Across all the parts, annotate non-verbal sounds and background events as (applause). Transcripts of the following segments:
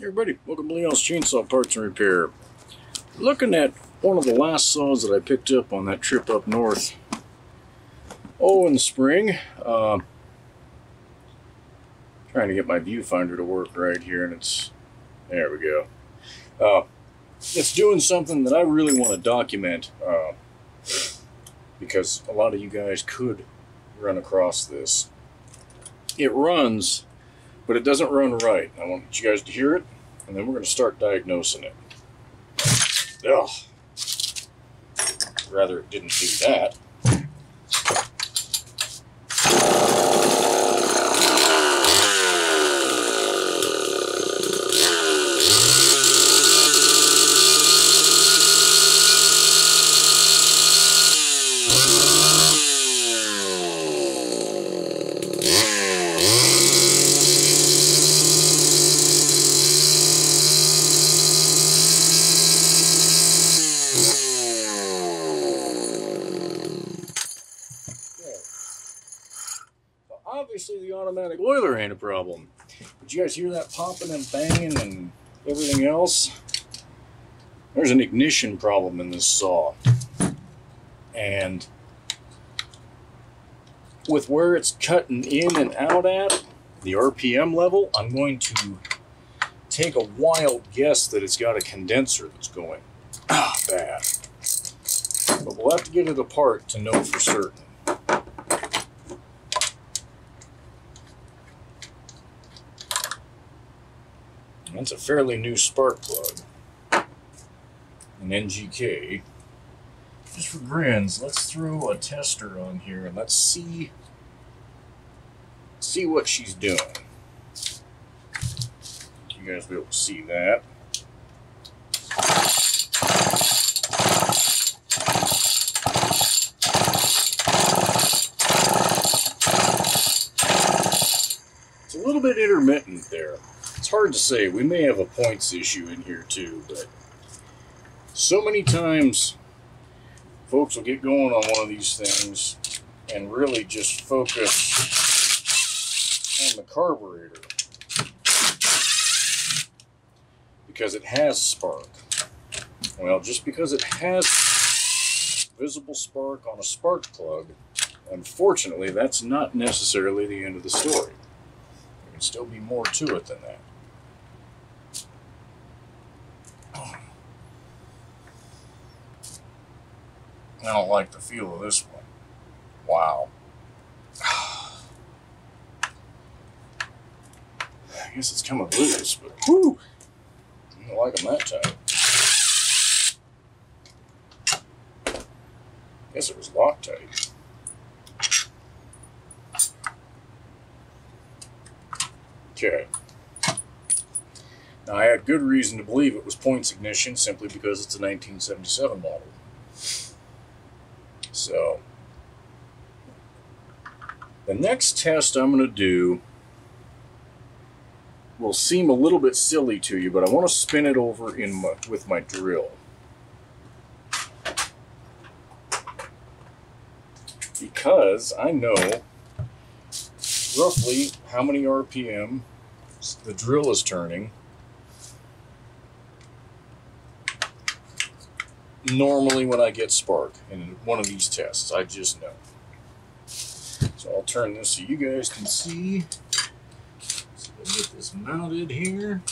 everybody, welcome to Leon's Chainsaw Parts and Repair. Looking at one of the last saws that I picked up on that trip up north. Oh, in the spring. Uh, trying to get my viewfinder to work right here, and it's there. We go. Uh, it's doing something that I really want to document uh, because a lot of you guys could run across this. It runs but it doesn't run right. I want you guys to hear it, and then we're going to start diagnosing it. Ugh. Rather, it didn't do that. Problem. Did you guys hear that popping and banging and everything else? There's an ignition problem in this saw. And with where it's cutting in and out at, the RPM level, I'm going to take a wild guess that it's got a condenser that's going ah, bad. But we'll have to get it apart to know for certain. That's a fairly new spark plug. An NGK. Just for grins, let's throw a tester on here and let's see see what she's doing. You guys will be able to see that. It's a little bit intermittent there it's hard to say. We may have a points issue in here too, but so many times folks will get going on one of these things and really just focus on the carburetor because it has spark. Well, just because it has visible spark on a spark plug, unfortunately, that's not necessarily the end of the story. There can still be more to it than that. I don't like the feel of this one. Wow. (sighs) I guess it's coming loose, but whoo! I don't like them that tight. Guess it was Loctite. Okay. Now I had good reason to believe it was points ignition simply because it's a 1977 model. So the next test I'm going to do will seem a little bit silly to you, but I want to spin it over in my, with my drill. Because I know roughly how many RPM the drill is turning normally when I get spark in one of these tests. I just know. So I'll turn this so you guys can see. So we'll get this mounted here.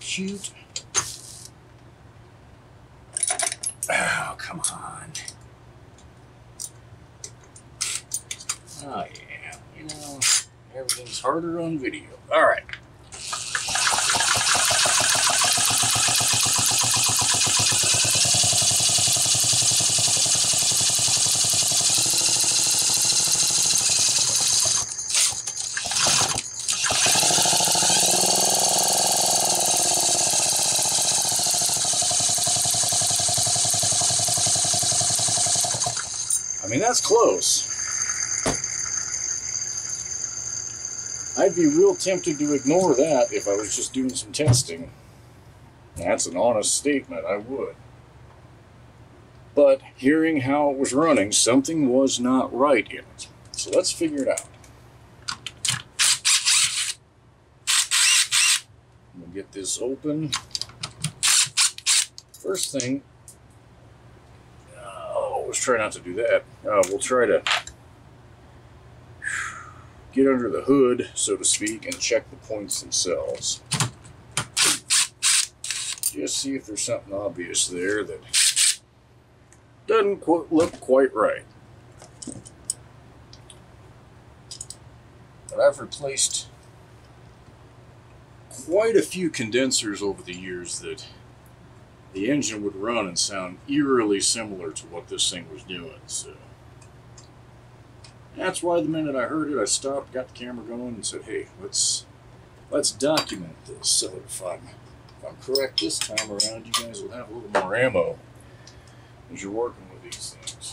Cute. Oh, come on. Oh, yeah. You know, everything's harder on video. All right. I mean, that's close. I'd be real tempted to ignore that if I was just doing some testing. That's an honest statement, I would. But hearing how it was running, something was not right in it. So let's figure it out. We'll get this open. First thing, oh, let's try not to do that. Uh, we'll try to get under the hood, so to speak, and check the points themselves. Just see if there's something obvious there that doesn't look quite right. But I've replaced quite a few condensers over the years that the engine would run and sound eerily similar to what this thing was doing. So that's why the minute I heard it, I stopped, got the camera going, and said, "Hey, let's let's document this. So if I'm if I'm correct this time around, you guys will have a little more ammo as you're working with these things."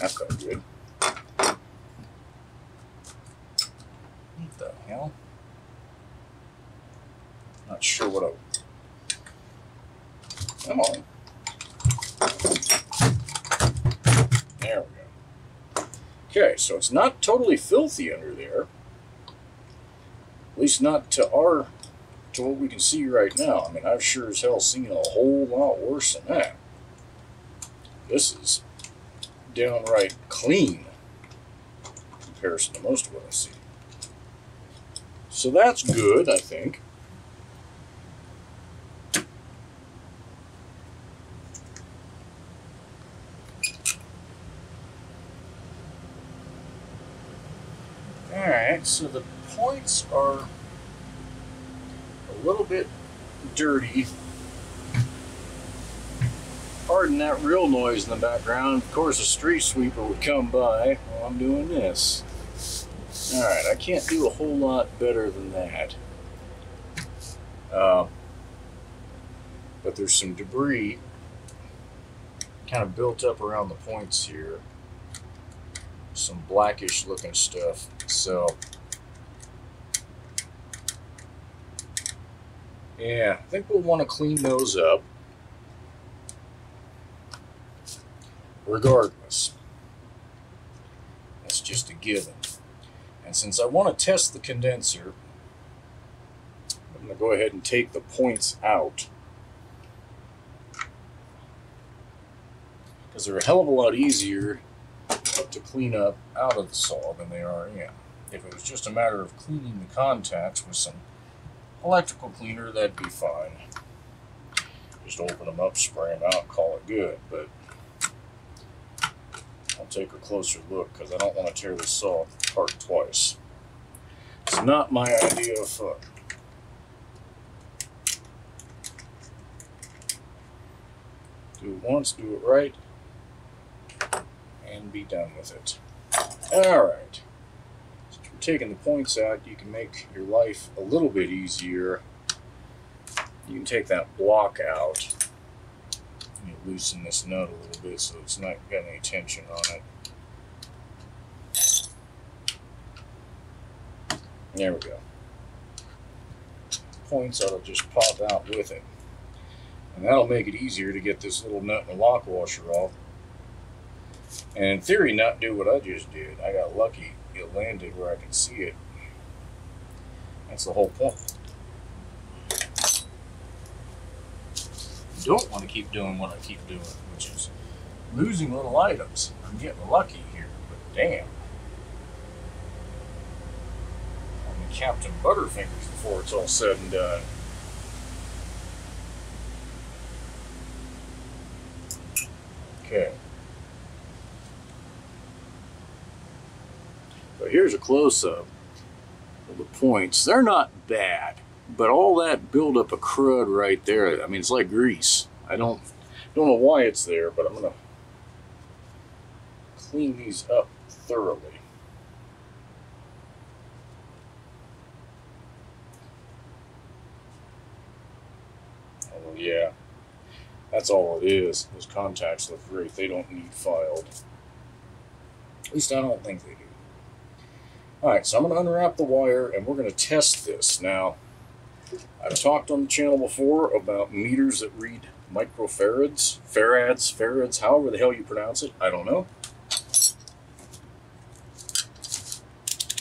That felt good. What the hell? Not sure what I. Come on. There we go. Okay, so it's not totally filthy under there. At least not to our to what we can see right now. I mean, I've sure as hell seen a whole lot worse than that. This is downright clean comparison to most of what I see. So that's good, I think. So the points are a little bit dirty Pardon that real noise in the background. Of course, a street sweeper would come by while I'm doing this. Alright, I can't do a whole lot better than that. Uh, but there's some debris kind of built up around the points here. Some blackish looking stuff. So, yeah, I think we'll want to clean those up. regardless. That's just a given. And since I want to test the condenser, I'm going to go ahead and take the points out. Because they're a hell of a lot easier to clean up out of the saw than they are in. If it was just a matter of cleaning the contacts with some electrical cleaner, that'd be fine. Just open them up, spray them out, call it good. But I'll take a closer look because I don't want to tear this saw apart twice. It's not my idea of fun. Do it once, do it right, and be done with it. Alright. Since we're taking the points out, you can make your life a little bit easier. You can take that block out you loosen this nut a little bit so it's not got any tension on it. There we go. Points to just pop out with it. And that'll make it easier to get this little nut and lock washer off. And in theory, not do what I just did. I got lucky. It landed where I could see it. That's the whole point. don't want to keep doing what I keep doing, which is losing little items. I'm getting lucky here, but damn. I'm Captain Butterfingers before it's all said and done. Okay. So here's a close-up of the points. They're not bad. But all that buildup of crud right there, I mean, it's like grease. I don't, don't know why it's there, but I'm going to clean these up thoroughly. Oh, yeah. That's all it is. Those contacts look great. They don't need filed. At least I don't think they do. Alright, so I'm going to unwrap the wire and we're going to test this. Now, I've talked on the channel before about meters that read microfarads, farads, farads, however the hell you pronounce it. I don't know.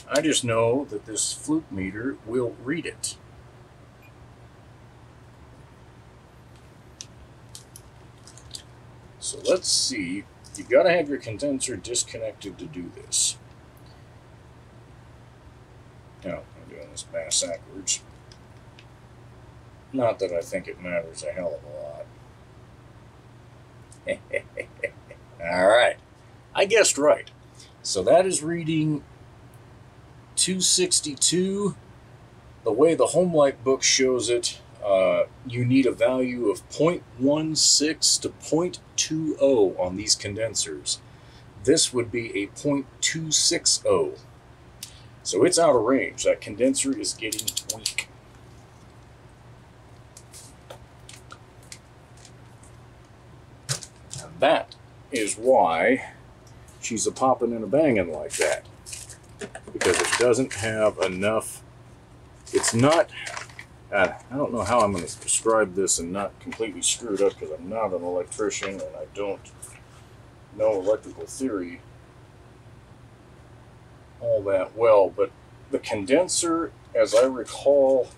I just know that this fluke meter will read it. So let's see. You've got to have your condenser disconnected to do this. Now, I'm doing this bass backwards. Not that I think it matters a hell of a lot. (laughs) All right. I guessed right. So that is reading 262. The way the Homelite book shows it, uh, you need a value of 0.16 to 0.20 on these condensers. This would be a 0.260. So it's out of range. That condenser is getting weak. And that is why she's a popping and a banging like that. Because it doesn't have enough. It's not. Uh, I don't know how I'm going to describe this and not completely screw it up because I'm not an electrician and I don't know electrical theory all that well, but the condenser, as I recall,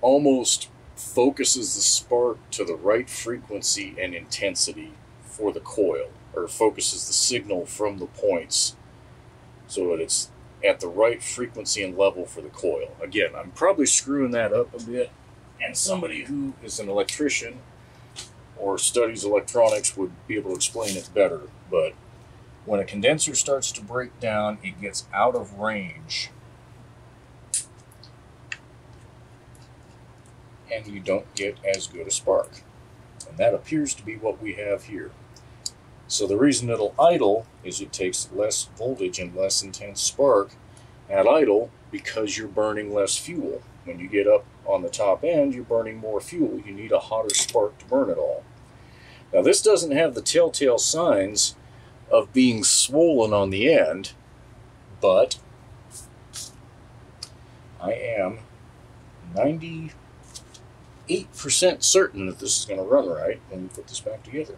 almost focuses the spark to the right frequency and intensity for the coil, or focuses the signal from the points so that it's at the right frequency and level for the coil. Again, I'm probably screwing that up a bit, and somebody who is an electrician or studies electronics would be able to explain it better, but when a condenser starts to break down, it gets out of range. And you don't get as good a spark. And that appears to be what we have here. So the reason it'll idle is it takes less voltage and less intense spark at idle because you're burning less fuel. When you get up on the top end, you're burning more fuel. You need a hotter spark to burn it all. Now this doesn't have the telltale signs of being swollen on the end, but I am 98% certain that this is going to run right when we put this back together.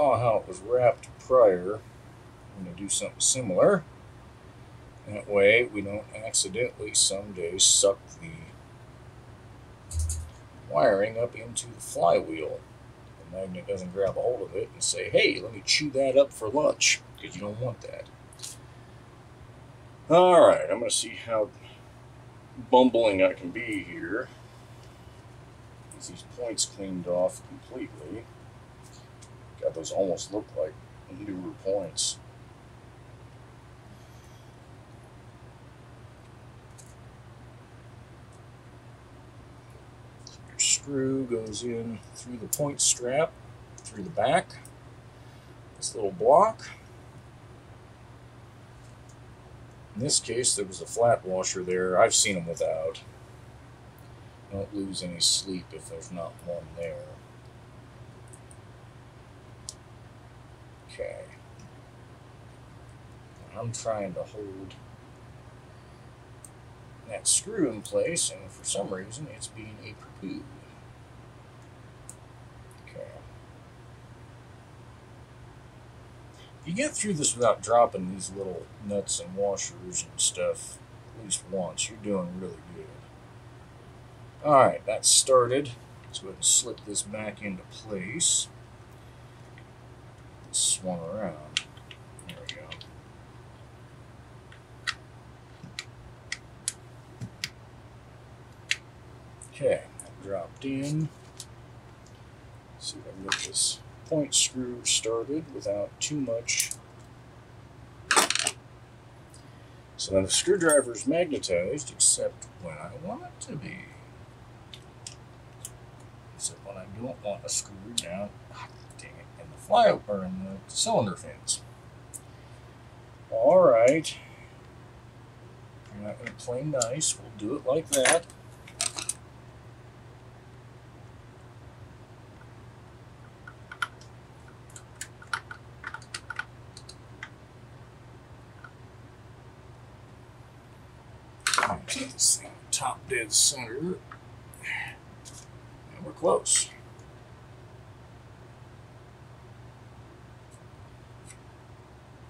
Saw how it was wrapped prior. I'm going to do something similar. That way we don't accidentally someday suck the wiring up into the flywheel. The magnet doesn't grab a hold of it and say, hey, let me chew that up for lunch, because you don't want that. Alright, I'm going to see how bumbling I can be here. these points cleaned off completely. God, uh, those almost look like newer points. your screw goes in through the point strap, through the back. This little block. In this case, there was a flat washer there. I've seen them without. Don't lose any sleep if there's not one there. Okay. I'm trying to hold that screw in place, and for some reason it's being a poo Okay. If you get through this without dropping these little nuts and washers and stuff at least once, you're doing really good. Alright, that's started. Let's go ahead and slip this back into place swung around. There we go. Okay, that dropped in. Let's see if I can get this point screw started without too much. So now the screwdriver is magnetized except when I want it to be. Except when I don't want a screw down flyover and the cylinder fins. All right. We're not going to play nice. We'll do it like that. Top dead center. And we're close.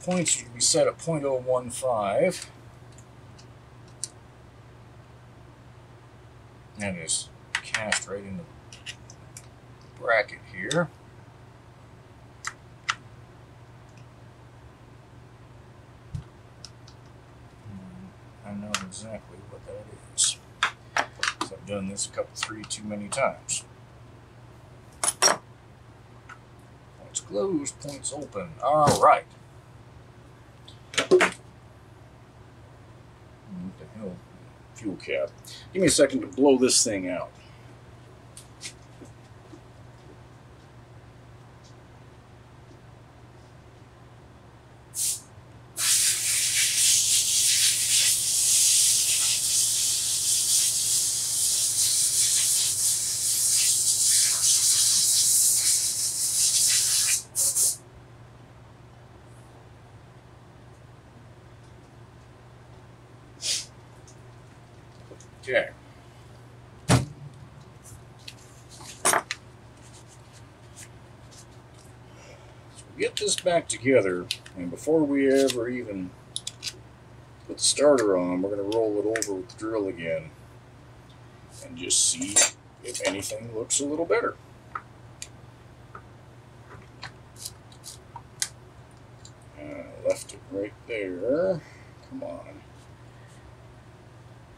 Points should be set at 0.015. That is cast right in the bracket here. Hmm, I know exactly what that is. So I've done this a couple, three too many times. Points closed, points open. All right. What the hell? Oh, fuel cap. Give me a second to blow this thing out. Get this back together, and before we ever even put the starter on, we're going to roll it over with the drill again and just see if anything looks a little better. Uh, left it right there. Come on.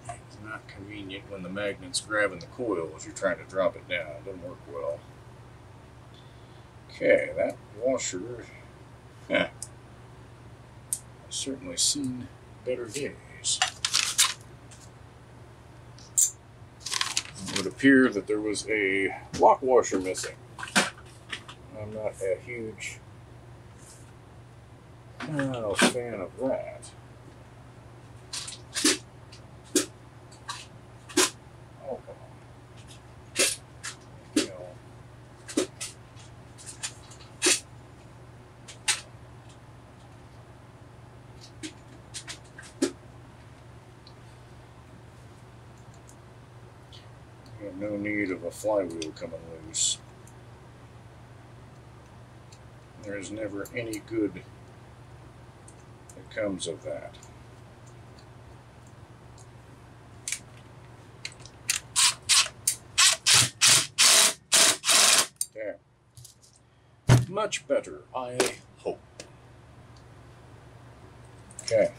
It's not convenient when the magnet's grabbing the coil as you're trying to drop it down. It doesn't work well. Okay, that washer. Huh. I've certainly seen better days. It would appear that there was a lock washer missing. I'm not a huge uh, fan of that. Oh, come on. You know. We have no need of a flywheel coming loose. There is never any good that comes of that. There. Much better, I hope. Okay.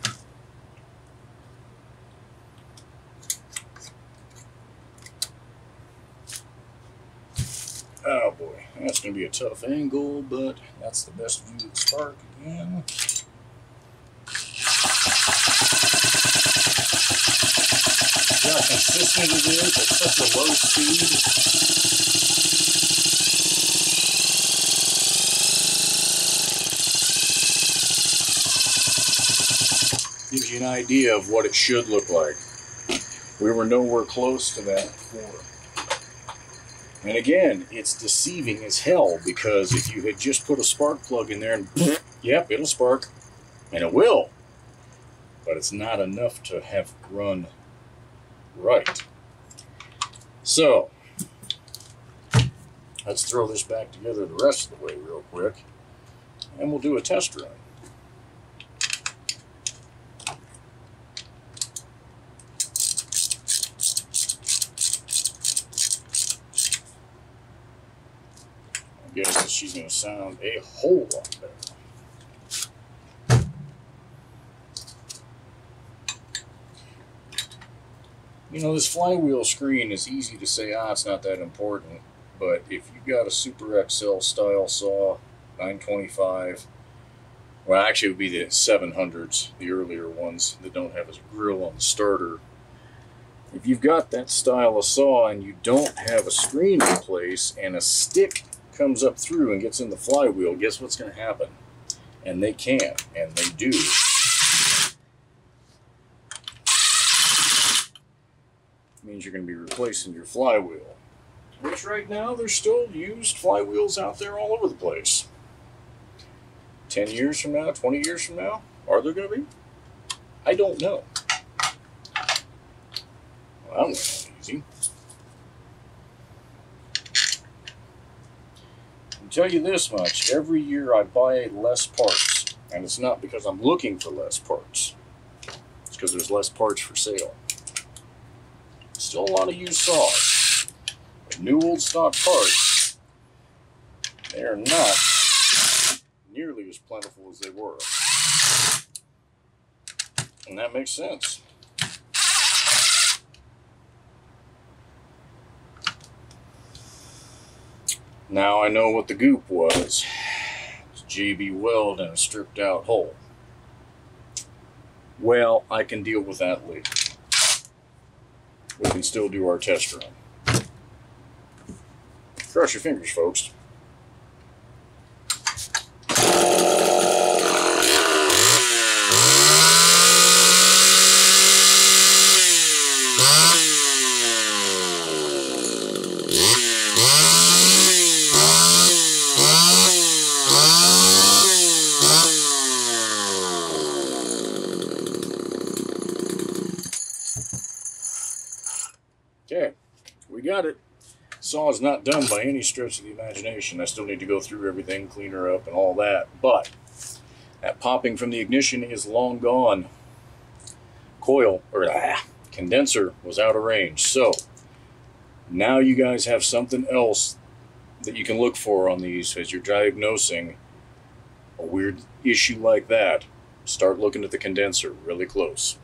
Oh boy, that's going to be a tough angle, but that's the best view of the spark again. See how consistent it is at such a low speed? Gives you an idea of what it should look like. We were nowhere close to that before. And again, it's deceiving as hell because if you had just put a spark plug in there and (laughs) yep, it'll spark. And it will. But it's not enough to have run right. So, let's throw this back together the rest of the way real quick. And we'll do a test run. Guess that she's going to sound a whole lot better. You know, this flywheel screen is easy to say, ah, it's not that important. But if you've got a Super XL style saw, 925, well, actually, it would be the 700s, the earlier ones that don't have a grill on the starter. If you've got that style of saw and you don't have a screen in place and a stick comes up through and gets in the flywheel, guess what's going to happen? And they can, and they do. means you're going to be replacing your flywheel. Which right now there's still used flywheels out there all over the place. 10 years from now, 20 years from now, are there going to be? I don't know. Well, that was easy. Tell you this much every year I buy less parts, and it's not because I'm looking for less parts, it's because there's less parts for sale. Still a lot of used saws, but new old stock parts, they are not nearly as plentiful as they were. And that makes sense. Now I know what the goop was. It's JB Weld in a stripped out hole. Well, I can deal with that later. We can still do our test run. Cross your fingers, folks. Okay, we got it. Saw is not done by any stretch of the imagination. I still need to go through everything, clean her up, and all that. But that popping from the ignition is long gone. Coil, or ah, condenser, was out of range. So now you guys have something else that you can look for on these as you're diagnosing a weird issue like that. Start looking at the condenser really close.